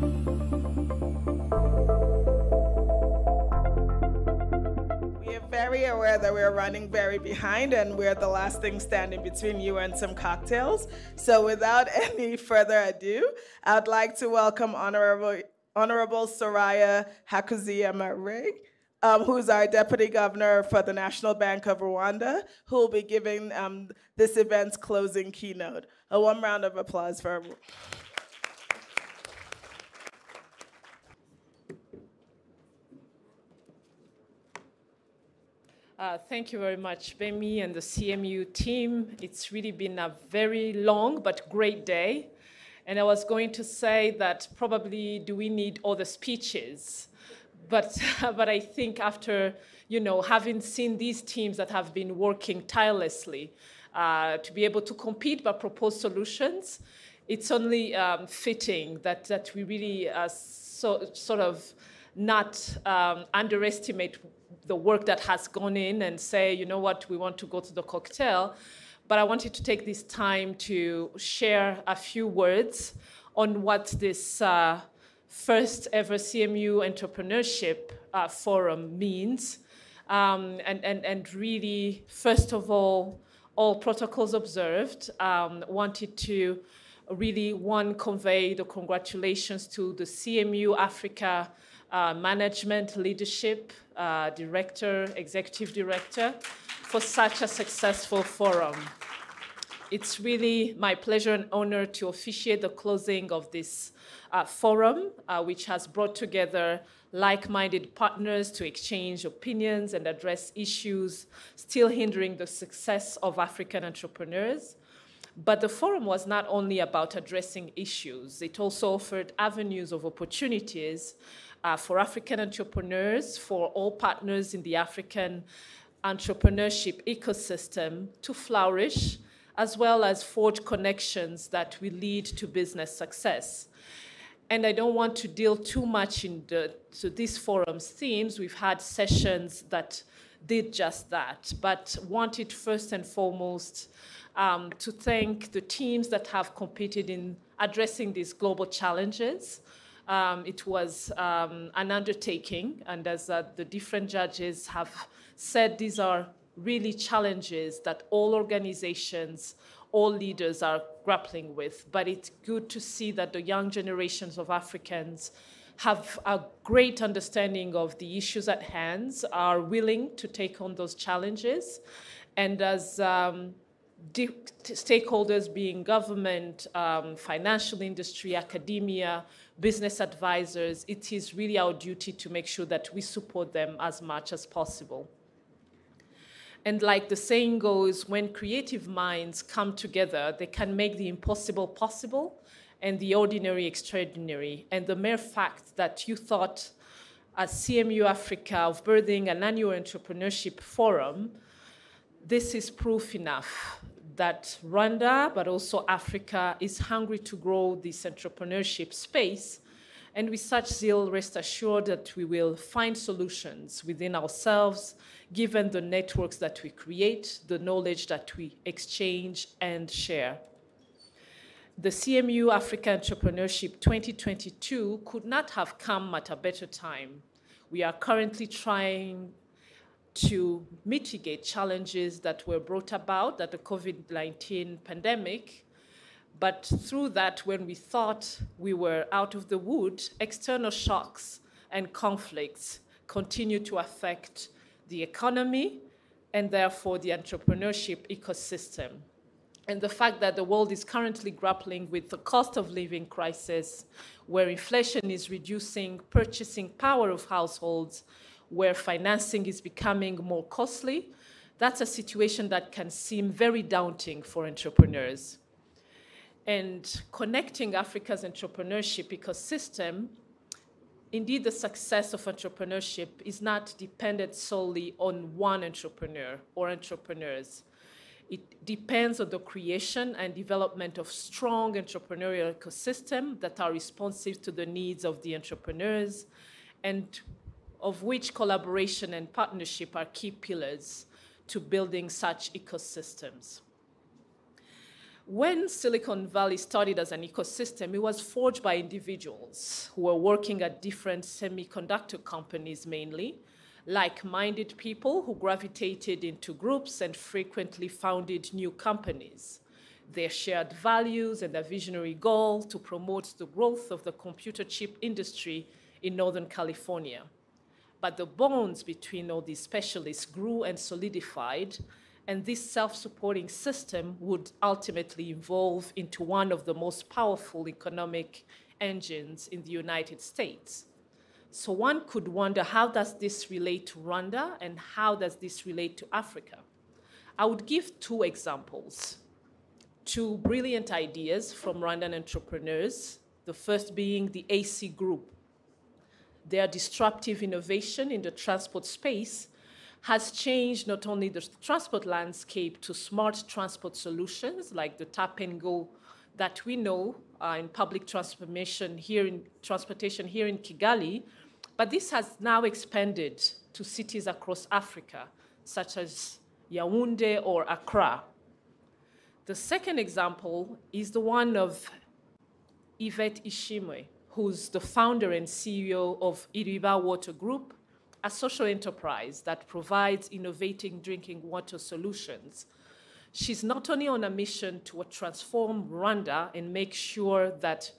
We are very aware that we're running very behind and we're the last thing standing between you and some cocktails. So without any further ado, I'd like to welcome Honorable, Honorable Soraya Hakuziyaremye, um, who's our Deputy Governor for the National Bank of Rwanda, who will be giving um, this event's closing keynote. A warm round of applause for her. Uh, thank you very much, Bemi and the CMU team. It's really been a very long but great day. And I was going to say that probably do we need all the speeches? But, but I think after, you know, having seen these teams that have been working tirelessly uh, to be able to compete but propose solutions, it's only um, fitting that, that we really uh, so, sort of not um, underestimate the work that has gone in and say, you know what, we want to go to the cocktail. But I wanted to take this time to share a few words on what this uh, first ever CMU Entrepreneurship uh, Forum means. Um, and, and, and really, first of all, all protocols observed, um, wanted to really, one, convey the congratulations to the CMU Africa uh, management leadership uh, director, executive director, for such a successful forum. It's really my pleasure and honor to officiate the closing of this uh, forum, uh, which has brought together like minded partners to exchange opinions and address issues still hindering the success of African entrepreneurs. But the forum was not only about addressing issues, it also offered avenues of opportunities uh, for African entrepreneurs, for all partners in the African entrepreneurship ecosystem to flourish, as well as forge connections that will lead to business success. And I don't want to deal too much into this forum's themes. We've had sessions that did just that, but wanted first and foremost um, to thank the teams that have competed in addressing these global challenges. Um, it was um, an undertaking, and as uh, the different judges have said, these are really challenges that all organizations, all leaders are grappling with. But it's good to see that the young generations of Africans have a great understanding of the issues at hand, are willing to take on those challenges. And as um, stakeholders being government, um, financial industry, academia, business advisors, it is really our duty to make sure that we support them as much as possible. And like the saying goes, when creative minds come together, they can make the impossible possible and the ordinary extraordinary. And the mere fact that you thought at CMU Africa of birthing an annual entrepreneurship forum, this is proof enough that Rwanda, but also Africa, is hungry to grow this entrepreneurship space. And with such zeal, rest assured that we will find solutions within ourselves, given the networks that we create, the knowledge that we exchange and share. The CMU Africa Entrepreneurship 2022 could not have come at a better time. We are currently trying to mitigate challenges that were brought about at the COVID 19 pandemic. But through that, when we thought we were out of the wood, external shocks and conflicts continue to affect the economy and therefore the entrepreneurship ecosystem. And the fact that the world is currently grappling with the cost of living crisis, where inflation is reducing purchasing power of households, where financing is becoming more costly, that's a situation that can seem very daunting for entrepreneurs. And connecting Africa's entrepreneurship ecosystem, indeed, the success of entrepreneurship is not dependent solely on one entrepreneur or entrepreneurs. It depends on the creation and development of strong entrepreneurial ecosystem that are responsive to the needs of the entrepreneurs and of which collaboration and partnership are key pillars to building such ecosystems. When Silicon Valley started as an ecosystem, it was forged by individuals who were working at different semiconductor companies mainly, like minded people who gravitated into groups and frequently founded new companies. Their shared values and their visionary goal to promote the growth of the computer chip industry in Northern California. But the bonds between all these specialists grew and solidified and this self-supporting system would ultimately evolve into one of the most powerful economic engines in the United States. So one could wonder how does this relate to Rwanda and how does this relate to Africa? I would give two examples, two brilliant ideas from Rwandan entrepreneurs, the first being the AC Group. Their disruptive innovation in the transport space has changed not only the transport landscape to smart transport solutions like the tap and go that we know uh, in public transformation here in transportation here in Kigali, but this has now expanded to cities across Africa, such as Yaoundé or Accra. The second example is the one of Yvette Ishimwe, who's the founder and CEO of Iriba Water Group, a social enterprise that provides innovating drinking water solutions. She's not only on a mission to transform Rwanda and make sure that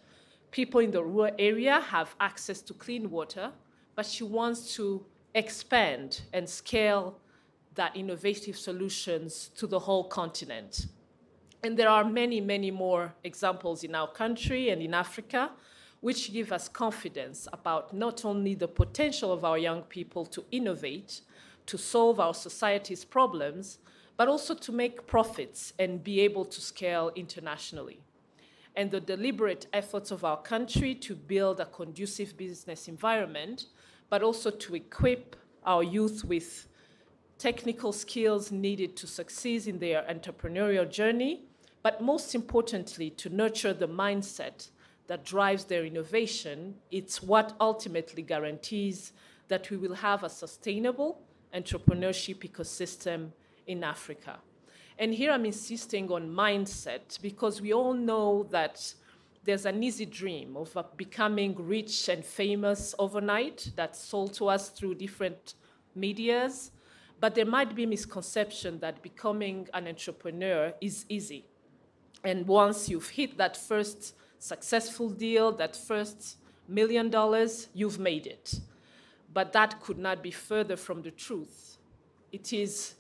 people in the rural area have access to clean water, but she wants to expand and scale that innovative solutions to the whole continent. And there are many, many more examples in our country and in Africa which give us confidence about not only the potential of our young people to innovate, to solve our society's problems, but also to make profits and be able to scale internationally. And the deliberate efforts of our country to build a conducive business environment, but also to equip our youth with technical skills needed to succeed in their entrepreneurial journey, but most importantly, to nurture the mindset that drives their innovation, it's what ultimately guarantees that we will have a sustainable entrepreneurship ecosystem in Africa. And here I'm insisting on mindset because we all know that there's an easy dream of uh, becoming rich and famous overnight that's sold to us through different medias. But there might be misconception that becoming an entrepreneur is easy. And once you've hit that first successful deal, that first million dollars, you've made it. But that could not be further from the truth. It is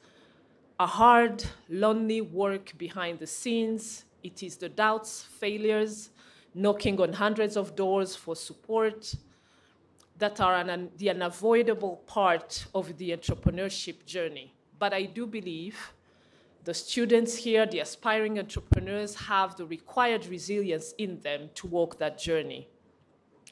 a hard, lonely work behind the scenes. It is the doubts, failures, knocking on hundreds of doors for support that are an, the unavoidable part of the entrepreneurship journey. But I do believe the students here, the aspiring entrepreneurs, have the required resilience in them to walk that journey.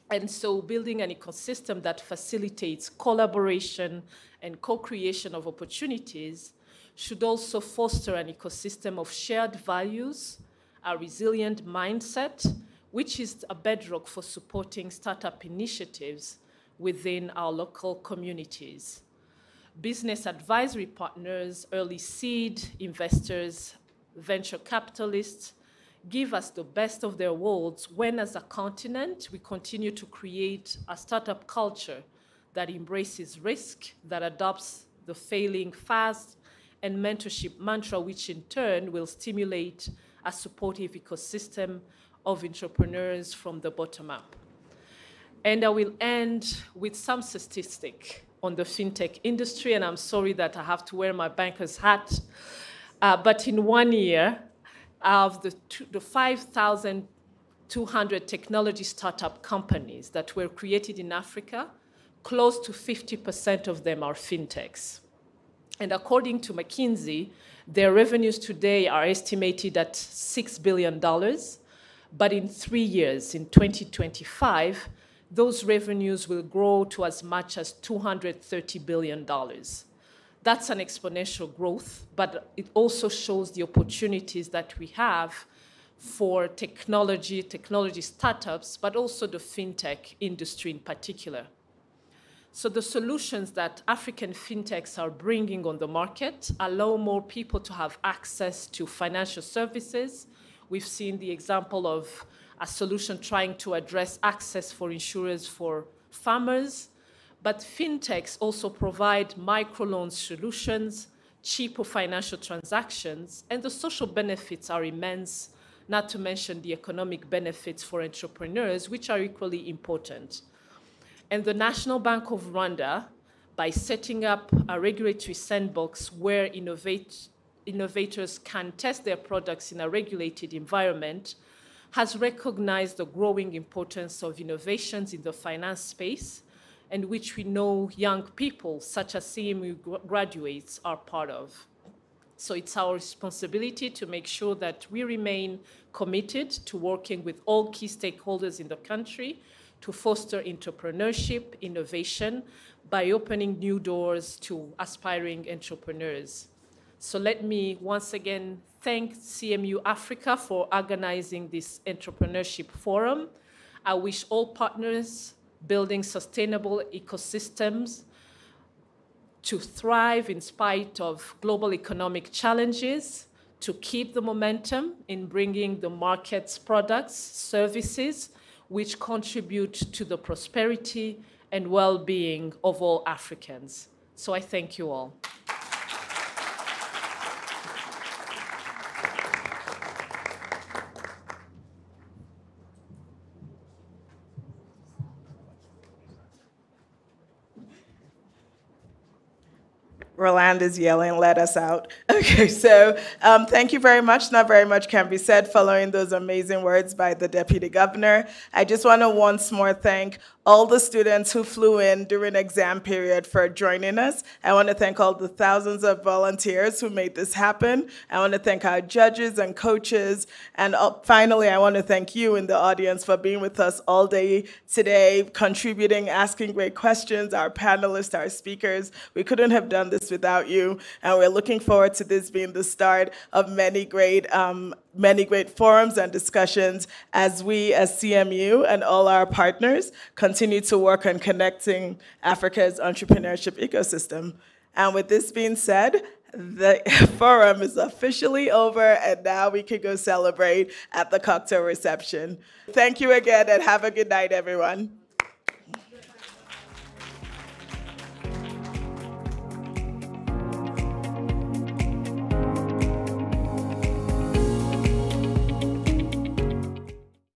And so, building an ecosystem that facilitates collaboration and co creation of opportunities should also foster an ecosystem of shared values, a resilient mindset, which is a bedrock for supporting startup initiatives within our local communities business advisory partners, early seed investors, venture capitalists give us the best of their worlds when, as a continent, we continue to create a startup culture that embraces risk, that adopts the failing fast, and mentorship mantra, which in turn will stimulate a supportive ecosystem of entrepreneurs from the bottom up. And I will end with some statistic on the fintech industry, and I'm sorry that I have to wear my banker's hat. Uh, but in one year, of the, the 5,200 technology startup companies that were created in Africa, close to 50% of them are fintechs. And according to McKinsey, their revenues today are estimated at $6 billion. But in three years, in 2025, those revenues will grow to as much as $230 billion. That's an exponential growth, but it also shows the opportunities that we have for technology, technology startups, but also the fintech industry in particular. So the solutions that African fintechs are bringing on the market allow more people to have access to financial services We've seen the example of a solution trying to address access for insurers for farmers. But fintechs also provide microloan solutions, cheaper financial transactions, and the social benefits are immense, not to mention the economic benefits for entrepreneurs, which are equally important. And the National Bank of Rwanda, by setting up a regulatory sandbox where innovate, innovators can test their products in a regulated environment, has recognized the growing importance of innovations in the finance space, and which we know young people, such as CMU graduates, are part of. So it's our responsibility to make sure that we remain committed to working with all key stakeholders in the country to foster entrepreneurship, innovation, by opening new doors to aspiring entrepreneurs. So let me once again thank CMU Africa for organizing this entrepreneurship forum. I wish all partners building sustainable ecosystems to thrive in spite of global economic challenges, to keep the momentum in bringing the market's products, services, which contribute to the prosperity and well-being of all Africans. So I thank you all. Roland is yelling, let us out. Okay, so um, thank you very much. Not very much can be said following those amazing words by the Deputy Governor. I just want to once more thank all the students who flew in during exam period for joining us. I want to thank all the thousands of volunteers who made this happen. I want to thank our judges and coaches. And uh, finally, I want to thank you in the audience for being with us all day today, contributing, asking great questions, our panelists, our speakers. We couldn't have done without you. And we're looking forward to this being the start of many great um, many great forums and discussions as we, as CMU and all our partners, continue to work on connecting Africa's entrepreneurship ecosystem. And with this being said, the forum is officially over, and now we can go celebrate at the cocktail reception. Thank you again, and have a good night, everyone.